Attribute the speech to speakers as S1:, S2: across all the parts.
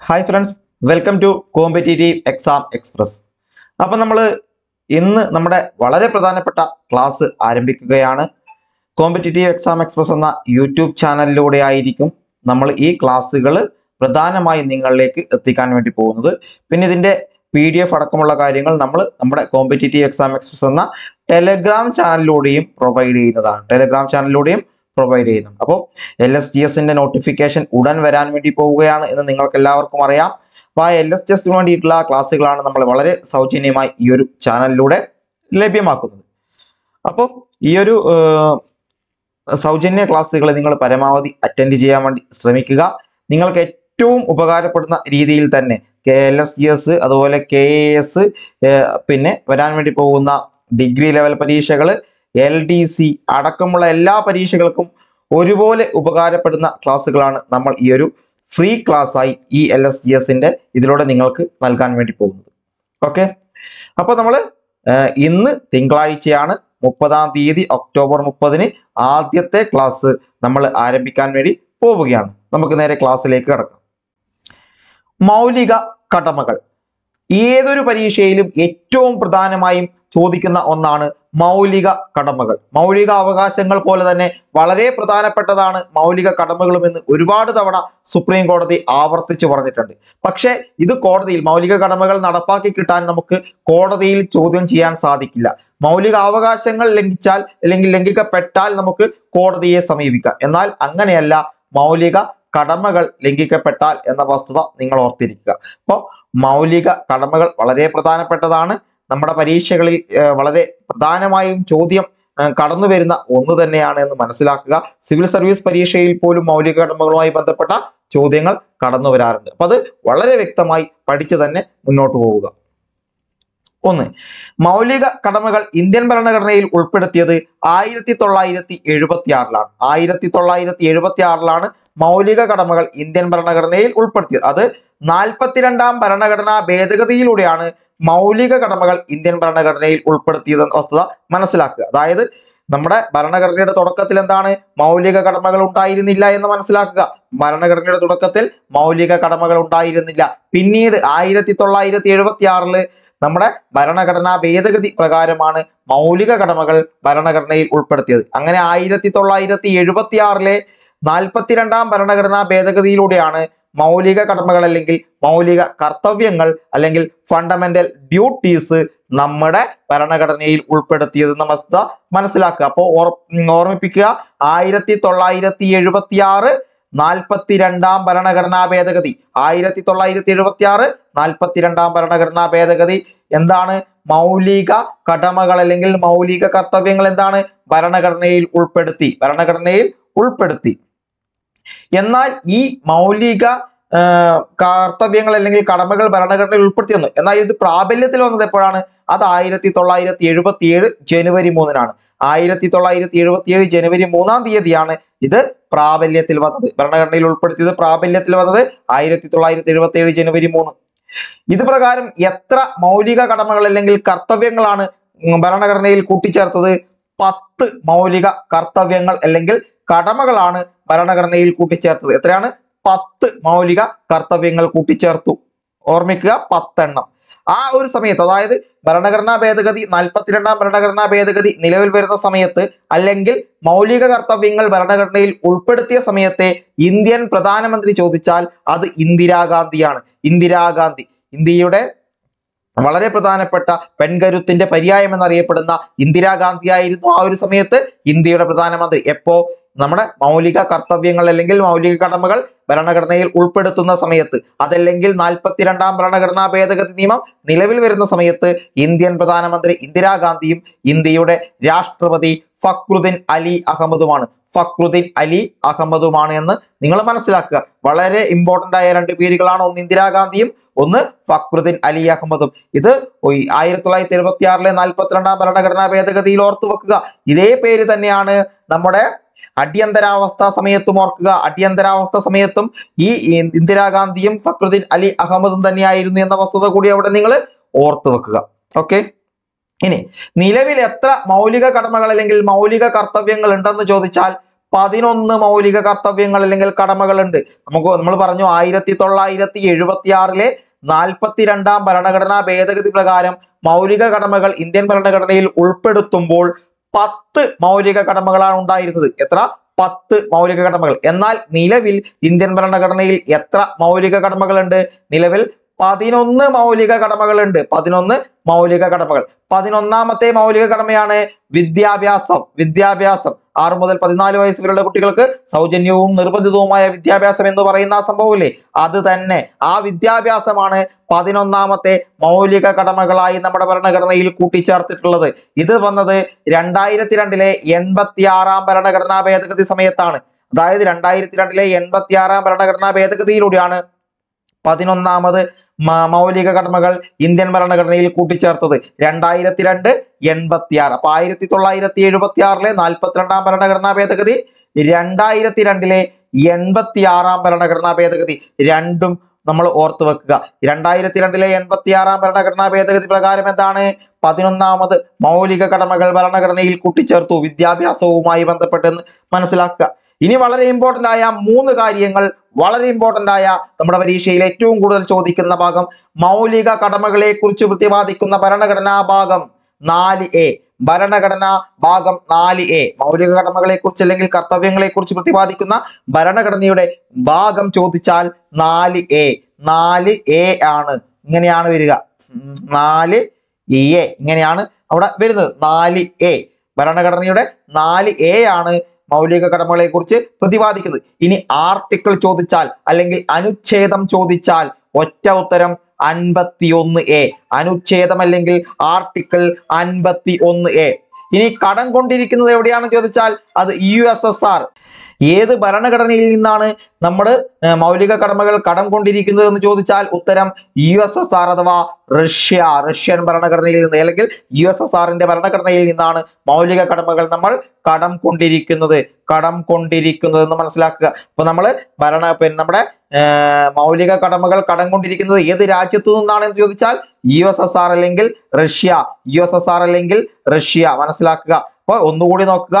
S1: Hi friends welcome to competitive exam express അപ്പം നമ്മൾ ഇന്ന് നമ്മുടെ വളരെ പ്രധാനപ്പെട്ട ക്ലാസ് ആരംഭിക്കുകയാണ്. കോമ്പറ്റേറ്റീവ് എക്സാം എക്സ്പ്രസ് എന്ന യൂട്യൂബ് ചാനലിലൂടെ ആയിരിക്കും നമ്മൾ ഈ ക്ലാസ്സുകൾ പ്രധാനമായും നിങ്ങളിലേക്ക് എത്തിക്കാൻ വേണ്ടി പോകുന്നത്. പിന്നെ ഇതിന്റെ പി ഡി എഫ് അടക്കമുള്ള കാര്യങ്ങൾ നമ്മൾ നമ്മുടെ കോമ്പറ്റേറ്റീവ് എക്സാം എക്സ്പ്രസ് എന്ന ടെലഗ്രാം ചാനലിലൂടെയും പ്രൊവൈഡ് ചെയ്യുന്നതാണ്. ടെലഗ്രാം ചാനലിലൂടെയും പ്രൊവൈഡ് ചെയ്യുന്നു അപ്പോൾ എൽ എസ് ജി എസിന്റെ നോട്ടിഫിക്കേഷൻ ഉടൻ വരാൻ വേണ്ടി പോവുകയാണ് എന്ന് നിങ്ങൾക്ക് എല്ലാവർക്കും അറിയാം. അപ്പോൾ ആ എൽ എസ് ജി എസിന് വേണ്ടിയിട്ടുള്ള ക്ലാസ്സുകളാണ് നമ്മൾ വളരെ സൗജന്യമായി ഈ ഒരു ചാനലിലൂടെ ലഭ്യമാക്കുന്നത്. അപ്പോൾ ഈ ഒരു സൗജന്യ ക്ലാസ്സുകൾ നിങ്ങൾ പരമാവധി അറ്റൻഡ് ചെയ്യാൻ വേണ്ടി ശ്രമിക്കുക. നിങ്ങൾക്ക് ഏറ്റവും ഉപകാരപ്പെടുന്ന രീതിയിൽ തന്നെ K L S G S അതുപോലെ കെ എ എസ് പിന്നെ വരാൻ വേണ്ടി പോകുന്ന ഡിഗ്രി ലെവൽ പരീക്ഷകൾ എൽ ഡി സി അടക്കമുള്ള എല്ലാ പരീക്ഷകൾക്കും ഒരുപോലെ ഉപകാരപ്പെടുന്ന ക്ലാസ്സുകളാണ് നമ്മൾ ഈ ഒരു ഫ്രീ ക്ലാസ് ആയി ഈ എൽ എസ് ജി എസിന്റെ ഇതിലൂടെ നിങ്ങൾക്ക് നൽകാൻ വേണ്ടി പോകുന്നത്. ഓക്കെ അപ്പോൾ നമ്മൾ ഇന്ന് തിങ്കളാഴ്ചയാണ് മുപ്പതാം തീയതി ഒക്ടോബർ മുപ്പതിന് ആദ്യത്തെ ക്ലാസ് നമ്മൾ ആരംഭിക്കാൻ വേണ്ടി പോവുകയാണ്. നമുക്ക് നേരെ ക്ലാസ്സിലേക്ക് കടക്കാം. മൗലിക കടമകൾ. ഏതൊരു പരീക്ഷയിലും ഏറ്റവും പ്രധാനമായും ചോദിക്കുന്ന ഒന്നാണ് മൗലിക കടമകൾ. മൗലിക അവകാശങ്ങൾ പോലെ തന്നെ വളരെ പ്രധാനപ്പെട്ടതാണ് മൗലിക കടമകളും എന്ന് ഒരുപാട് തവണ സുപ്രീം കോടതി ആവർത്തിച്ചു പറഞ്ഞിട്ടുണ്ട്. പക്ഷേ ഇത് കോടതിയിൽ മൗലിക കടമകൾ നടപ്പാക്കി കിട്ടാൻ നമുക്ക് കോടതിയിൽ ചോദ്യം ചെയ്യാൻ സാധിക്കില്ല. മൗലിക അവകാശങ്ങൾ ലംഘിച്ചാൽ അല്ലെങ്കിൽ ലംഘിക്കപ്പെട്ടാൽ നമുക്ക് കോടതിയെ സമീപിക്കാം. എന്നാൽ അങ്ങനെയല്ല മൗലിക കടമകൾ ലംഘിക്കപ്പെട്ടാൽ എന്ന വസ്തുത നിങ്ങൾ ഓർത്തിരിക്കുക. അപ്പോൾ മൗലിക കടമകൾ വളരെ പ്രധാനപ്പെട്ടതാണ്. നമ്മുടെ പരീക്ഷകളിൽ വളരെ പ്രധാനമായും ചോദ്യം കടന്നു വരുന്ന ഒന്ന് തന്നെയാണ് എന്ന് മനസ്സിലാക്കുക. സിവിൽ സർവീസ് പരീക്ഷയിൽ പോലും മൗലിക കടമകളുമായി ബന്ധപ്പെട്ട ചോദ്യങ്ങൾ കടന്നു വരാറുണ്ട് അപ്പൊ അത് വളരെ വ്യക്തമായി പഠിച്ചു തന്നെ മുന്നോട്ട് പോവുക. ഒന്ന്. മൗലിക കടമകൾ ഇന്ത്യൻ ഭരണഘടനയിൽ ഉൾപ്പെടുത്തിയത് ആയിരത്തി തൊള്ളായിരത്തി എഴുപത്തി ആറിലാണ് ആയിരത്തി തൊള്ളായിരത്തി എഴുപത്തി ആറിലാണ് മൗലിക കടമകൾ ഇന്ത്യൻ ഭരണഘടനയിൽ ഉൾപ്പെടുത്തിയത്. അത് നാൽപ്പത്തിരണ്ടാം ഭരണഘടനാ ഭേദഗതിയിലൂടെയാണ് മൗലിക കടമകൾ ഇന്ത്യൻ ഭരണഘടനയിൽ ഉൾപ്പെടുത്തിയത് വസ്തുത മനസ്സിലാക്കുക. അതായത് നമ്മുടെ ഭരണഘടനയുടെ തുടക്കത്തിൽ എന്താണ്? മൗലിക കടമകൾ ഉണ്ടായിരുന്നില്ല എന്ന് മനസ്സിലാക്കുക. ഭരണഘടനയുടെ തുടക്കത്തിൽ മൗലിക കടമകൾ ഉണ്ടായിരുന്നില്ല. പിന്നീട് ആയിരത്തി തൊള്ളായിരത്തി എഴുപത്തി ആറിൽ നമ്മുടെ ഭരണഘടനാ ഭേദഗതി പ്രകാരമാണ് മൗലിക കടമകൾ ഭരണഘടനയിൽ ഉൾപ്പെടുത്തിയത്. അങ്ങനെ ആയിരത്തി തൊള്ളായിരത്തി എഴുപത്തി ആറിലെ നാൽപ്പത്തിരണ്ടാം ഭരണഘടനാ ഭേദഗതിയിലൂടെയാണ് മൗലിക കടമകൾ അല്ലെങ്കിൽ മൗലിക കർത്തവ്യങ്ങൾ അല്ലെങ്കിൽ ഫണ്ടമെന്റൽ ഡ്യൂട്ടീസ് നമ്മുടെ ഭരണഘടനയിൽ ഉൾപ്പെടുത്തിയതെന്ന വസ്തുത മനസ്സിലാക്കുക. അപ്പോൾ ഓർമ്മിപ്പിക്കുക ആയിരത്തി തൊള്ളായിരത്തി എഴുപത്തി ആറ് നാൽപ്പത്തിരണ്ടാം ഭരണഘടനാ ഭേദഗതി ആയിരത്തി തൊള്ളായിരത്തി എഴുപത്തി ആറ് നാൽപ്പത്തിരണ്ടാം ഭരണഘടനാ ഭേദഗതി. എന്താണ്? മൗലിക കടമകൾ അല്ലെങ്കിൽ മൗലിക കർത്തവ്യങ്ങൾ എന്താണ്? ഭരണഘടനയിൽ ഉൾപ്പെടുത്തി ഭരണഘടനയിൽ ഉൾപ്പെടുത്തി. എന്നാൽ ഈ മൗലിക കർത്തവ്യങ്ങൾ അല്ലെങ്കിൽ കടമകൾ ഭരണഘടനയിൽ ഉൾപ്പെടുത്തിയെന്ന് എന്നാൽ ഇത് പ്രാബല്യത്തിൽ വന്നത് എപ്പോഴാണ്? അത് ആയിരത്തി തൊള്ളായിരത്തി എഴുപത്തി ഏഴ് ജനുവരി മൂന്നിനാണ്. ആയിരത്തി തൊള്ളായിരത്തി എഴുപത്തി ഏഴ് ജനുവരി മൂന്നാം തീയതിയാണ് ഇത് പ്രാബല്യത്തിൽ വന്നത്. ഭരണഘടനയിൽ ഉൾപ്പെടുത്തിയത് പ്രാബല്യത്തിൽ വന്നത് ആയിരത്തി തൊള്ളായിരത്തി എഴുപത്തി ഏഴ് ജനുവരി മൂന്ന്. ഇത് പ്രകാരം എത്ര മൗലിക കടമകൾ അല്ലെങ്കിൽ കർത്തവ്യങ്ങളാണ് ഭരണഘടനയിൽ കൂട്ടിച്ചേർത്തത്? പത്ത് മൗലിക കർത്തവ്യങ്ങൾ അല്ലെങ്കിൽ കടമകളാണ് ഭരണഘടനയിൽ കൂട്ടിച്ചേർത്തത്. എത്രയാണ്? പത്ത് മൗലിക കർത്തവ്യങ്ങൾ കൂട്ടിച്ചേർത്തു. ഓർമ്മിക്കുക പത്തെണ്ണം. ആ ഒരു സമയത്ത് അതായത് ഭരണഘടനാ ഭേദഗതി നാൽപ്പത്തിരണ്ടാം ഭരണഘടനാ ഭേദഗതി നിലവിൽ വരുന്ന സമയത്ത് അല്ലെങ്കിൽ മൗലിക കർത്തവ്യങ്ങൾ ഭരണഘടനയിൽ ഉൾപ്പെടുത്തിയ സമയത്തെ ഇന്ത്യൻ പ്രധാനമന്ത്രി ചോദിച്ചാൽ അത് ഇന്ദിരാഗാന്ധിയാണ്. ഇന്ദിരാഗാന്ധി ഇന്ത്യയുടെ വളരെ പ്രധാനപ്പെട്ട പെൺകരുത്തിന്റെ പര്യായം എന്നറിയപ്പെടുന്ന ഇന്ദിരാഗാന്ധി ആയിരുന്നു ആ ഒരു സമയത്ത് ഇന്ത്യയുടെ പ്രധാനമന്ത്രി. എപ്പോ? നമ്മുടെ മൗലിക കർത്തവ്യങ്ങൾ അല്ലെങ്കിൽ മൗലിക കടമകൾ ഭരണഘടനയിൽ ഉൾപ്പെടുത്തുന്ന സമയത്ത് അതല്ലെങ്കിൽ നാൽപ്പത്തിരണ്ടാം ഭരണഘടനാ ഭേദഗതി നിയമം നിലവിൽ വരുന്ന സമയത്ത് ഇന്ത്യൻ പ്രധാനമന്ത്രി ഇന്ദിരാഗാന്ധിയും ഇന്ത്യയുടെ രാഷ്ട്രപതി ഫക്രുദ്ദീൻ അലി അഹമ്മദുമാണ്. ഫക്രുദ്ദീൻ അലി അഹമ്മദുമാണ് എന്ന് നിങ്ങൾ മനസ്സിലാക്കുക. വളരെ ഇമ്പോർട്ടന്റ് ആയ രണ്ട് പേരുകളാണ് ഒന്ന് ഇന്ദിരാഗാന്ധിയും ഒന്ന് ഫക്രുദ്ദീൻ അലി അഹമ്മദും. ഇത് ആയിരത്തി തൊള്ളായിരത്തി എഴുപത്തി ആറിലെ നാൽപ്പത്തിരണ്ടാം ഭരണഘടനാ ഭേദഗതിയിൽ ഓർത്തു വെക്കുക ഇതേ പേര് തന്നെയാണ് നമ്മുടെ അടിയന്തരാവസ്ഥ സമയത്തും ഓർക്കുക. അടിയന്തരാവസ്ഥ സമയത്തും ഈ ഇന്ദിരാഗാന്ധിയും ഫക്രുദ്ദീൻ അലി അഹമ്മദും തന്നെയായിരുന്നു എന്ന വസ്തുത കൂടി അവിടെ നിങ്ങൾ ഓർത്തു വെക്കുക. ഓക്കെ ഇനി നിലവിൽ എത്ര മൗലിക കടമകൾ അല്ലെങ്കിൽ മൗലിക കർത്തവ്യങ്ങൾ ഉണ്ടെന്ന് ചോദിച്ചാൽ പതിനൊന്ന് മൗലിക കർത്തവ്യങ്ങൾ അല്ലെങ്കിൽ കടമകളുണ്ട് നമുക്ക് നമ്മൾ പറഞ്ഞു ആയിരത്തി തൊള്ളായിരത്തി എഴുപത്തി ആറിലെ നാൽപ്പത്തിരണ്ടാം ഭരണഘടനാ ഭേദഗതി പ്രകാരം മൗലിക കടമകൾ ഇന്ത്യൻ ഭരണഘടനയിൽ ഉൾപ്പെടുത്തുമ്പോൾ പത്ത് മൗലിക കടമകളാണ് ഉണ്ടായിരുന്നത്. എത്ര? പത്ത് മൗലിക കടമകൾ. എന്നാൽ നിലവിൽ ഇന്ത്യൻ ഭരണഘടനയിൽ എത്ര മൗലിക കടമകളുണ്ട്? നിലവിൽ പതിനൊന്ന് മൗലിക കടമകളുണ്ട്. പതിനൊന്ന് മൗലിക കടമകൾ. പതിനൊന്നാമത്തെ മൗലിക കടമയാണ് വിദ്യാഭ്യാസം. വിദ്യാഭ്യാസം. ആറ് മുതൽ പതിനാല് വയസ്സ് വരെയുള്ള കുട്ടികൾക്ക് സൗജന്യവും നിർബന്ധിതവുമായ വിദ്യാഭ്യാസം എന്ന് പറയുന്ന സംഭവമില്ലേ? അത് തന്നെ. ആ വിദ്യാഭ്യാസമാണ് പതിനൊന്നാമത്തെ മൗലിക കടമകളായി നമ്മുടെ ഭരണഘടനയിൽ കൂട്ടിച്ചേർത്തിട്ടുള്ളത്. ഇത് വന്നത് രണ്ടായിരത്തി രണ്ടിലെ എൺപത്തി ആറാം ഭരണഘടനാ ഭേദഗതി സമയത്താണ്. അതായത് രണ്ടായിരത്തി രണ്ടിലെ എൺപത്തി ആറാം ഭരണഘടനാ ഭേദഗതിയിലൂടെയാണ് പതിനൊന്നാമത് മൗലിക കടമകൾ ഇന്ത്യൻ ഭരണഘടനയിൽ കൂട്ടിച്ചേർത്തത്. രണ്ടായിരത്തി രണ്ട് എൺപത്തി ആറ് അപ്പൊ ആയിരത്തി തൊള്ളായിരത്തി എഴുപത്തി ആറിലെ നാൽപ്പത്തിരണ്ടാം ഭരണഘടനാ ഭേദഗതി രണ്ടായിരത്തി രണ്ടിലെ എൺപത്തി ആറാം ഭരണഘടനാ ഭേദഗതി രണ്ടും നമ്മൾ ഓർത്തു വെക്കുക. രണ്ടായിരത്തി രണ്ടിലെ എൺപത്തി ആറാം ഭരണഘടനാ ഭേദഗതി പ്രകാരം എന്താണ്? പതിനൊന്നാമത് മൗലിക കടമകൾ ഭരണഘടനയിൽ കൂട്ടിച്ചേർത്തു വിദ്യാഭ്യാസവുമായി ബന്ധപ്പെട്ടെന്ന് മനസ്സിലാക്കുക. ഇനി വളരെ ഇമ്പോർട്ടന്റ് ആയ മൂന്ന് കാര്യങ്ങൾ വളരെ ഇമ്പോർട്ടന്റ് ആയ നമ്മുടെ പരീക്ഷയിൽ ഏറ്റവും കൂടുതൽ ചോദിക്കുന്ന ഭാഗം മൗലിക കടമകളെ കുറിച്ച് പ്രതിപാദിക്കുന്ന ഭരണഘടനാ ഭാഗം. നാല് എ. ഭരണഘടന ഭാഗം നാല് എ. മൗലിക കടമകളെ കുറിച്ച് അല്ലെങ്കിൽ കർത്തവ്യങ്ങളെ കുറിച്ച് പ്രതിപാദിക്കുന്ന ഭരണഘടനയുടെ ഭാഗം ചോദിച്ചാൽ നാല് എ. നാല് എ ആണ്. ഇങ്ങനെയാണ് വരിക. നാല് എ. ഇങ്ങനെയാണ് അവിടെ വരുന്നത്. നാല് എ. ഭരണഘടനയുടെ നാല് എ ആണ് മൗലിക കടമകളെ കുറിച്ച് പ്രതിപാദിക്കുന്നത്. ഇനി ആർട്ടിക്കിൾ ചോദിച്ചാൽ അല്ലെങ്കിൽ അനുച്ഛേദം ചോദിച്ചാൽ ഒറ്റ ഉത്തരം അൻപത്തി ഒന്ന് എ. അനുച്ഛേദം അല്ലെങ്കിൽ ആർട്ടിക്കിൾ അൻപത്തി ഒന്ന് എ. ഇനി കടം കൊണ്ടിരിക്കുന്നത് എവിടെയാണെന്ന് ചോദിച്ചാൽ അത് യു ഏത് ഭരണഘടനയിൽ നിന്നാണ് നമ്മുടെ മൗലിക കടമകൾ കടം കൊണ്ടിരിക്കുന്നത് എന്ന് ചോദിച്ചാൽ ഉത്തരം യു എസ് എസ് ആർ അഥവാ റഷ്യ. റഷ്യൻ ഭരണഘടനയിൽ നിന്ന് അല്ലെങ്കിൽ യു എസ് എസ് ആറിന്റെ ഭരണഘടനയിൽ നിന്നാണ് മൗലിക കടമകൾ നമ്മൾ കടം കൊണ്ടിരിക്കുന്നത്. കടം കൊണ്ടിരിക്കുന്നത് എന്ന് മനസ്സിലാക്കുക. അപ്പൊ നമ്മൾ ഭരണ പിന്നെ നമ്മുടെ മൗലിക കടമകൾ കടം കൊണ്ടിരിക്കുന്നത് ഏത് രാജ്യത്തു നിന്നാണ് എന്ന് ചോദിച്ചാൽ യു എസ് എസ് ആർ അല്ലെങ്കിൽ Russia. U S S R അല്ലെങ്കിൽ റഷ്യ. മനസ്സിലാക്കുക. അപ്പൊ ഒന്നുകൂടി നോക്കുക.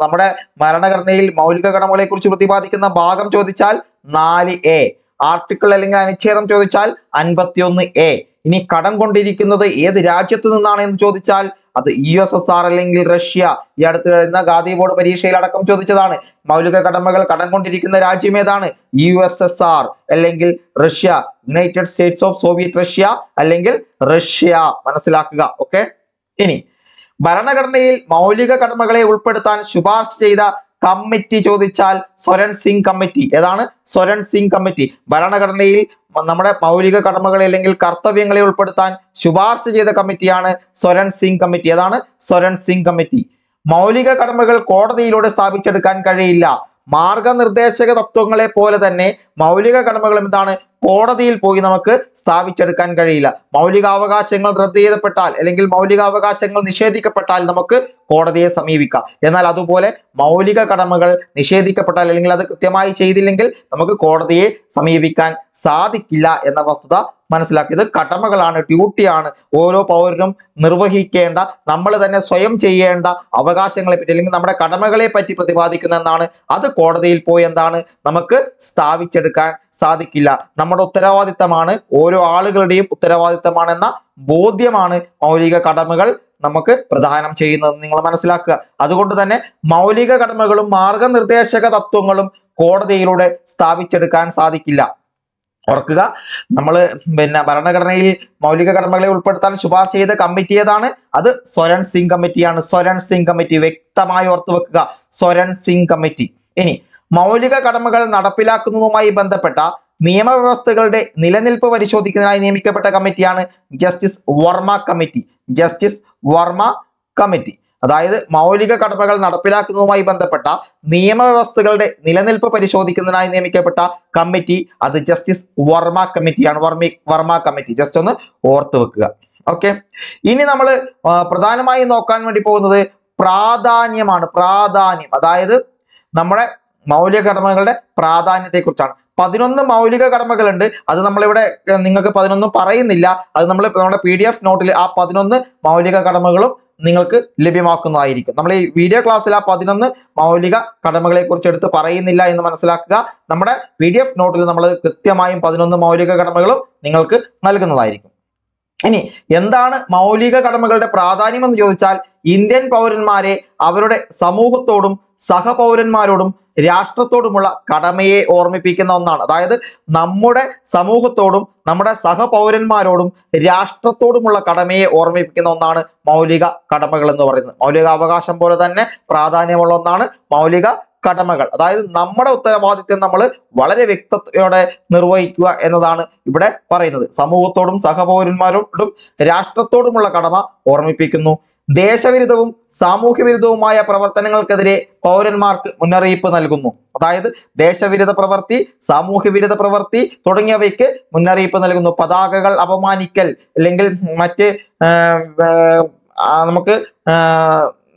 S1: നമ്മുടെ ഭരണഘടനയിൽ മൗലിക കടമകളെ കുറിച്ച് പ്രതിപാദിക്കുന്ന ഭാഗം ചോദിച്ചാൽ നാല് എ. ആർട്ടിക്കിൾ അല്ലെങ്കിൽ അനുച്ഛേദം ചോദിച്ചാൽ അൻപത്തിയൊന്ന് എ. ഇനി കടം കൊണ്ടിരിക്കുന്നത് ഏത് രാജ്യത്ത് നിന്നാണ് എന്ന് ചോദിച്ചാൽ അത് യു എസ് എസ് ആർ അല്ലെങ്കിൽ റഷ്യ. ഈ അടുത്ത് കഴിഞ്ഞ ഗാന്ധി ബോർഡ് പരീക്ഷയിൽ അടക്കം ചോദിച്ചതാണ്. മൗലിക കടമകൾ കടം കൊണ്ടിരിക്കുന്ന രാജ്യം ഏതാണ്? യു എസ് എസ് ആർ അല്ലെങ്കിൽ Russia. United States of Soviet Russia അല്ലെങ്കിൽ റഷ്യ. മനസ്സിലാക്കുക. ഓക്കെ ഇനി ഭരണഘടനയിൽ മൗലിക കടമകളെ ഉൾപ്പെടുത്താൻ ശുപാർശ ചെയ്ത കമ്മിറ്റി ചോദിച്ചാൽ സ്വരൺ സിംഗ് കമ്മിറ്റി. ഏതാണ്? സ്വരൺ സിംഗ് കമ്മിറ്റി. ഭരണഘടനയിൽ നമ്മുടെ മൗലിക കടമകളെ അല്ലെങ്കിൽ കർത്തവ്യങ്ങളെ ഉൾപ്പെടുത്താൻ ശുപാർശ ചെയ്ത കമ്മിറ്റിയാണ് സ്വരൺ സിംഗ് കമ്മിറ്റി. ഏതാണ്? സ്വരൺ സിംഗ് കമ്മിറ്റി. മൗലിക കടമകൾ കോടതിയിലൂടെ സ്ഥാപിച്ചെടുക്കാൻ കഴിയില്ല. മാർഗനിർദ്ദേശക തത്വങ്ങളെ പോലെ തന്നെ മൗലിക കടമകളും എന്താണ്? കോടതിയിൽ പോയി നമുക്ക് സ്ഥാപിച്ചെടുക്കാൻ കഴിയില്ല. മൗലികാവകാശങ്ങൾ റദ്ദ് ചെയ്യപ്പെട്ടാൽ അല്ലെങ്കിൽ മൗലികാവകാശങ്ങൾ നിഷേധിക്കപ്പെട്ടാൽ നമുക്ക് കോടതിയെ സമീപിക്കാം. എന്നാൽ അതുപോലെ മൗലിക കടമകൾ നിഷേധിക്കപ്പെട്ടാൽ അല്ലെങ്കിൽ അത് കൃത്യമായി ചെയ്തില്ലെങ്കിൽ നമുക്ക് കോടതിയെ സമീപിക്കാൻ സാധിക്കില്ല എന്ന വസ്തുത മനസ്സിലാക്കിയത് കടമകളാണ് ഡ്യൂട്ടിയാണ്. ഓരോ പൗരനും നിർവഹിക്കേണ്ട നമ്മൾ തന്നെ സ്വയം ചെയ്യേണ്ട അവകാശങ്ങളെ പറ്റി അല്ലെങ്കിൽ നമ്മുടെ കടമകളെ പറ്റി പ്രതിപാദിക്കുന്ന എന്നാണ് അത് കോടതിയിൽ പോയി എന്താണ് നമുക്ക് സ്ഥാപിച്ചെടുക്കാൻ സാധിക്കില്ല. നമ്മുടെ ഉത്തരവാദിത്തമാണ് ഓരോ ആളുകളുടെയും ഉത്തരവാദിത്തമാണെന്ന ബോധ്യമാണ് മൗലിക കടമകൾ നമുക്ക് പ്രദാനം ചെയ്യുന്നത്. നിങ്ങൾ മനസ്സിലാക്കുക. അതുകൊണ്ട് തന്നെ മൗലിക കടമകളും മാർഗനിർദ്ദേശക തത്വങ്ങളും കോടതിയിലൂടെ സ്ഥാപിച്ചെടുക്കാൻ സാധിക്കില്ല. ഓർക്കുക നമ്മൾ പിന്നെ ഭരണഘടനയിൽ മൗലിക കടമകളെ ഉൾപ്പെടുത്താൻ ശുപാർശ ചെയ്ത കമ്മിറ്റി ഏതാണ്? അത് സ്വരൺ സിംഗ് കമ്മിറ്റിയാണ്. സ്വരൺ സിംഗ് കമ്മിറ്റി വ്യക്തമായി ഓർത്തു വെക്കുക സ്വരൺ സിംഗ് കമ്മിറ്റി. ഇനി മൗലിക കടമകൾ നടപ്പിലാക്കുന്നതുമായി ബന്ധപ്പെട്ട നിയമവ്യവസ്ഥകളുടെ നിലനിൽപ്പ് പരിശോധിക്കുന്നതിനായി നിയമിക്കപ്പെട്ട കമ്മിറ്റിയാണ് justice Verma committee. Justice Verma committee. അതായത് മൗലിക കടമകൾ നടപ്പിലാക്കുന്നതുമായി ബന്ധപ്പെട്ട നിയമവ്യവസ്ഥകളുടെ നിലനിൽപ്പ് പരിശോധിക്കുന്നതിനായി നിയമിക്കപ്പെട്ട കമ്മിറ്റി അത് ജസ്റ്റിസ് വർമ്മ കമ്മിറ്റിയാണ്. വർമ്മി വർമ്മ കമ്മിറ്റി. ജസ്റ്റ് ഒന്ന് ഓർത്ത് വെക്കുക. ഓക്കെ? ഇനി നമ്മൾ പ്രധാനമായും നോക്കാൻ വേണ്ടി പോകുന്നത് പ്രാധാന്യമാണ്. പ്രാധാന്യം. അതായത് നമ്മുടെ മൗലിക കടമകളുടെ പ്രാധാന്യത്തെ കുറിച്ചാണ് പതിനൊന്ന് മൗലിക കടമകളുണ്ട്. അത് നമ്മളിവിടെ നിങ്ങൾക്ക് പതിനൊന്നും പറയുന്നില്ല. അത് നമ്മൾ നമ്മുടെ പി ഡി എഫ് നോട്ടിൽ ആ പതിനൊന്ന് മൗലിക കടമകളും നിങ്ങൾക്ക് ലഭ്യമാക്കുന്നതായിരിക്കും. നമ്മൾ ഈ വീഡിയോ ക്ലാസ്സിൽ ആ പതിനൊന്ന് മൗലിക കടമകളെ കുറിച്ച് എടുത്ത് പറയുന്നില്ല എന്ന് മനസ്സിലാക്കുക. നമ്മുടെ പി ഡി എഫ് നോട്ടിൽ നമ്മൾ കൃത്യമായും പതിനൊന്ന് മൗലിക കടമകളും നിങ്ങൾക്ക് നൽകുന്നതായിരിക്കും. ഇനി എന്താണ് മൗലിക കടമകളുടെ പ്രാധാന്യം എന്ന് ചോദിച്ചാൽ ഇന്ത്യൻ പൗരന്മാരെ അവരുടെ സമൂഹത്തോടും സഹപൗരന്മാരോടും രാഷ്ട്രത്തോടുമുള്ള കടമയെ ഓർമ്മിപ്പിക്കുന്ന ഒന്നാണ്. അതായത് നമ്മുടെ സമൂഹത്തോടും നമ്മുടെ സഹപൗരന്മാരോടും രാഷ്ട്രത്തോടുമുള്ള കടമയെ ഓർമ്മിപ്പിക്കുന്ന ഒന്നാണ് മൗലിക കടമകൾ എന്ന് പറയുന്നത്. മൗലിക അവകാശം പോലെ തന്നെ പ്രാധാന്യമുള്ള ഒന്നാണ് മൗലിക കടമകൾ. അതായത് നമ്മുടെ ഉത്തരവാദിത്വം നമ്മൾ വളരെ വ്യക്തതയോടെ നിർവഹിക്കുക എന്നതാണ് ഇവിടെ പറയുന്നത്. സമൂഹത്തോടും സഹപൗരന്മാരോടും രാഷ്ട്രത്തോടുമുള്ള കടമ ഓർമ്മിപ്പിക്കുന്നു. ദേശവിരുദ്ധവും സാമൂഹ്യ വിരുദ്ധവുമായ പ്രവർത്തനങ്ങൾക്കെതിരെ പൗരന്മാർക്ക് മുന്നറിയിപ്പ് നൽകുന്നു. അതായത് ദേശവിരുദ്ധ പ്രവൃത്തി സാമൂഹ്യ വിരുദ്ധ പ്രവൃത്തി തുടങ്ങിയവയ്ക്ക് മുന്നറിയിപ്പ് നൽകുന്നു. പതാകകൾ അപമാനിക്കൽ അല്ലെങ്കിൽ മറ്റ് നമുക്ക്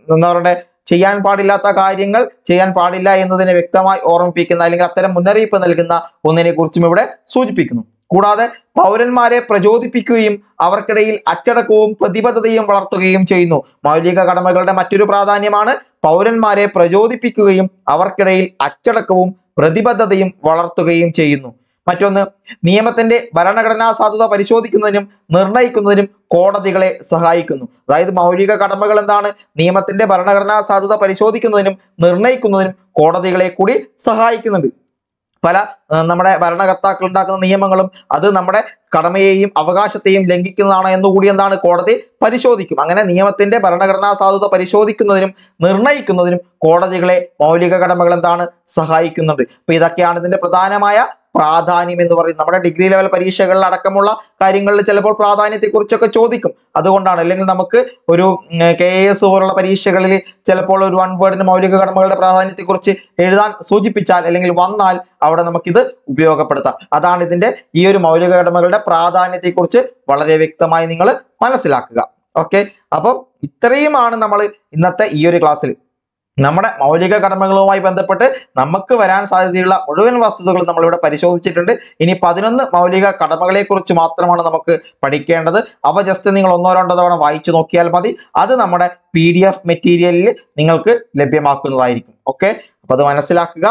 S1: എന്താ പറയണ്ടേ ചെയ്യാൻ പാടില്ലാത്ത കാര്യങ്ങൾ ചെയ്യാൻ പാടില്ല എന്നതിനെ വ്യക്തമായി ഓർമ്മിപ്പിക്കുന്ന അല്ലെങ്കിൽ അത്തരം മുന്നറിയിപ്പ് നൽകുന്ന ഒന്നിനെ കുറിച്ചും ഇവിടെ സൂചിപ്പിക്കുന്നു. കൂടാതെ പൗരന്മാരെ പ്രചോദിപ്പിക്കുകയും അവർക്കിടയിൽ അച്ചടക്കവും പ്രതിബദ്ധതയും വളർത്തുകയും ചെയ്യുന്നു. മൗലിക കടമകളുടെ മറ്റൊരു പ്രാധാന്യമാണ് പൗരന്മാരെ പ്രചോദിപ്പിക്കുകയും അവർക്കിടയിൽ അച്ചടക്കവും പ്രതിബദ്ധതയും വളർത്തുകയും ചെയ്യുന്നു. മറ്റൊന്ന് നിയമത്തിന്റെ ഭരണഘടനാ സാധുത പരിശോധിക്കുന്നതിനും നിർണയിക്കുന്നതിനും കോടതികളെ സഹായിക്കുന്നു. അതായത് മൗലിക കടമകൾ എന്താണ്? നിയമത്തിന്റെ ഭരണഘടനാ സാധുത പരിശോധിക്കുന്നതിനും നിർണയിക്കുന്നതിനും കോടതികളെ കൂടി സഹായിക്കുന്നുണ്ട്. പല നമ്മുടെ ഭരണകർത്താക്കൾ ഉണ്ടാക്കുന്ന നിയമങ്ങളും അത് നമ്മുടെ കടമയെയും അവകാശത്തെയും ലംഘിക്കുന്നതാണ് എന്നുകൂടി എന്താണ്? കോടതി പരിശോധിക്കും. അങ്ങനെ നിയമത്തിന്റെ ഭരണഘടനാ സാധുത പരിശോധിക്കുന്നതിനും നിർണയിക്കുന്നതിനും കോടതികളെ മൗലിക കടമകൾ എന്താണ്? സഹായിക്കുന്നുണ്ട്. അപ്പൊ ഇതൊക്കെയാണ് ഇതിന്റെ പ്രധാനമായ പ്രാധാന്യം എന്ന് പറയും നമ്മുടെ ഡിഗ്രി ലെവൽ പരീക്ഷകളിൽ അടക്കമുള്ള കാര്യങ്ങളിൽ ചിലപ്പോൾ പ്രാധാന്യത്തെ കുറിച്ചൊക്കെ ചോദിക്കും. അതുകൊണ്ടാണ് അല്ലെങ്കിൽ നമുക്ക് ഒരു കെ എസ് പോലുള്ള പരീക്ഷകളിൽ ചിലപ്പോൾ ഒരു വൺ വേർഡിന് മൗലിക കടമകളുടെ പ്രാധാന്യത്തെക്കുറിച്ച് എഴുതാൻ സൂചിപ്പിച്ചാൽ അല്ലെങ്കിൽ വന്നാൽ അവിടെ നമുക്കിത് ഉപയോഗപ്പെടുത്താം. അതാണ് ഇതിന്റെ ഈ ഒരു മൗലിക കടമകളുടെ പ്രാധാന്യത്തെക്കുറിച്ച് വളരെ വ്യക്തമായി നിങ്ങൾ മനസ്സിലാക്കുക. ഓക്കെ അപ്പം ഇത്രയുമാണ് നമ്മൾ ഇന്നത്തെ ഈ ഒരു ക്ലാസ്സിൽ നമ്മുടെ മൗലിക കടമകളുമായി ബന്ധപ്പെട്ട് നമുക്ക് വരാൻ സാധ്യതയുള്ള മുഴുവൻ വസ്തുതകളും നമ്മളിവിടെ പരിശോധിച്ചിട്ടുണ്ട്. ഇനി പതിനൊന്ന് മൗലിക കടമകളെ കുറിച്ച് മാത്രമാണ് നമുക്ക് പഠിക്കേണ്ടത്. അവ ജസ്റ്റ് നിങ്ങൾ ഒന്നോ രണ്ടോ തവണ വായിച്ചു നോക്കിയാൽ മതി. അത് നമ്മുടെ പി മെറ്റീരിയലിൽ നിങ്ങൾക്ക് ലഭ്യമാക്കുന്നതായിരിക്കും. ഓക്കെ അപ്പൊ അത് മനസ്സിലാക്കുക.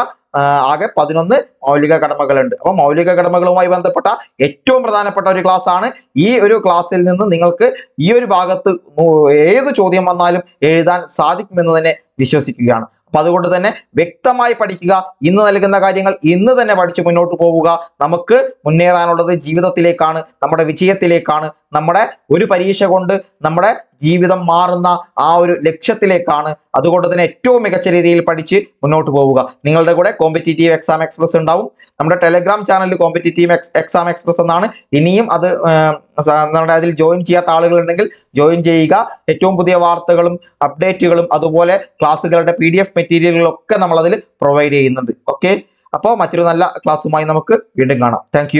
S1: ആകെ പതിനൊന്ന് മൗലിക കടമകളുണ്ട്. അപ്പൊ മൗലിക കടമകളുമായി ബന്ധപ്പെട്ട ഏറ്റവും പ്രധാനപ്പെട്ട ഒരു ക്ലാസ് ആണ്. ഈ ഒരു ക്ലാസ്സിൽ നിന്ന് നിങ്ങൾക്ക് ഈ ഒരു ഭാഗത്ത് ഏത് ചോദ്യം വന്നാലും എഴുതാൻ സാധിക്കുമെന്ന് തന്നെ വിശ്വസിക്കുകയാണ്. അപ്പൊ അതുകൊണ്ട് തന്നെ വ്യക്തമായി പഠിക്കുക ഇന്ന് നൽകുന്ന കാര്യങ്ങൾ ഇന്ന് തന്നെ പഠിച്ച് മുന്നോട്ട് പോവുക നമുക്ക് മുന്നേറാനുള്ളത് ജീവിതത്തിലേക്കാണ് നമ്മുടെ വിജയത്തിലേക്കാണ് നമ്മുടെ ഒരു പരീക്ഷ കൊണ്ട് നമ്മുടെ ജീവിതം മാറുന്ന ആ ഒരു ലക്ഷ്യത്തിലേക്കാണ് അതുകൊണ്ട് തന്നെ ഏറ്റവും മികച്ച രീതിയിൽ പഠിച്ച് മുന്നോട്ട് പോവുക. നിങ്ങളുടെ കൂടെ കോമ്പറ്റേറ്റീവ് എക്സാം എക്സ്പ്രസ് ഉണ്ടാവും. നമ്മുടെ ടെലഗ്രാം ചാനലിൽ കോമ്പറ്റേറ്റീവ് എക്സാം എക്സ്പ്രസ് എന്നാണ്. ഇനിയും അത് നമ്മുടെ അതിൽ ജോയിൻ ചെയ്യാത്ത ആളുകൾ ഉണ്ടെങ്കിൽ ജോയിൻ ചെയ്യുക. ഏറ്റവും പുതിയ വാർത്തകളും അപ്ഡേറ്റുകളും അതുപോലെ ക്ലാസ്സുകളുടെ പി ഡി എഫ് മെറ്റീരിയലുകളൊക്കെ നമ്മളതിൽ പ്രൊവൈഡ് ചെയ്യുന്നുണ്ട്. ഓക്കെ അപ്പോൾ മറ്റൊരു നല്ല ക്ലാസ്സുമായി നമുക്ക് വീണ്ടും കാണാം. താങ്ക്